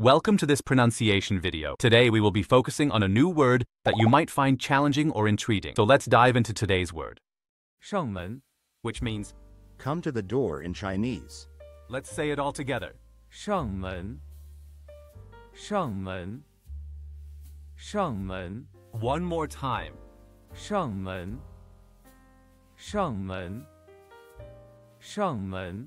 Welcome to this pronunciation video. Today we will be focusing on a new word that you might find challenging or intriguing. So let's dive into today's word. 上门， which means, Come to the door in Chinese. let's say it all together. 上门，上门，上门， One more time. 上门，上门，上门。